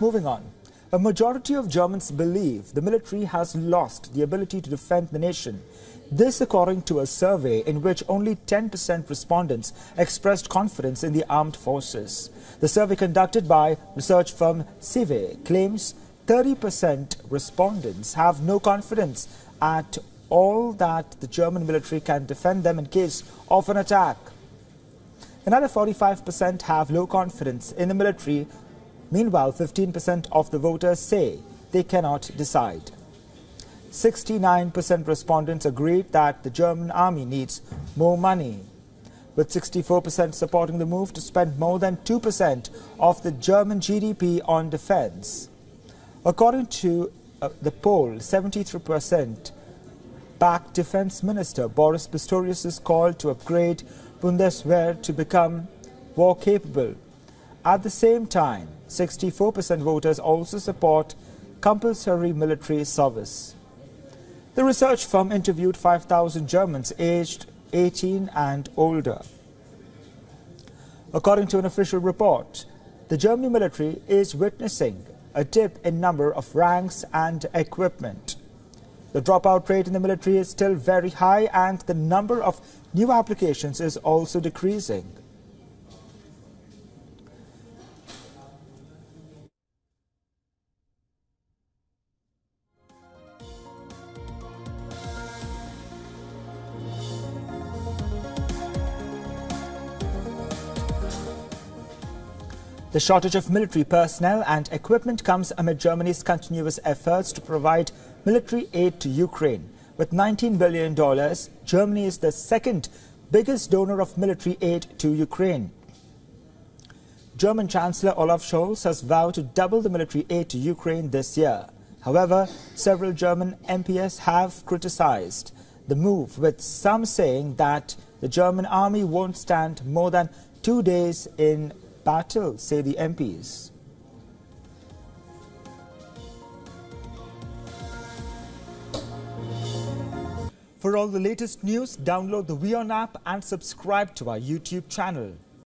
Moving on. A majority of Germans believe the military has lost the ability to defend the nation. This according to a survey in which only 10% respondents expressed confidence in the armed forces. The survey conducted by research firm Civey claims 30% respondents have no confidence at all that the German military can defend them in case of an attack. Another 45% have low confidence in the military Meanwhile, 15% of the voters say they cannot decide. 69% respondents agreed that the German army needs more money, with 64% supporting the move to spend more than 2% of the German GDP on defense. According to uh, the poll, 73% back Defense Minister Boris Pistorius' call to upgrade Bundeswehr to become war capable. At the same time, 64% voters also support compulsory military service. The research firm interviewed 5,000 Germans aged 18 and older. According to an official report, the German military is witnessing a dip in number of ranks and equipment. The dropout rate in the military is still very high and the number of new applications is also decreasing. The shortage of military personnel and equipment comes amid Germany's continuous efforts to provide military aid to Ukraine. With $19 billion, Germany is the second biggest donor of military aid to Ukraine. German Chancellor Olaf Scholz has vowed to double the military aid to Ukraine this year. However, several German MPs have criticized the move, with some saying that the German army won't stand more than two days in battle, say the MPs. For all the latest news, download the WION app and subscribe to our YouTube channel.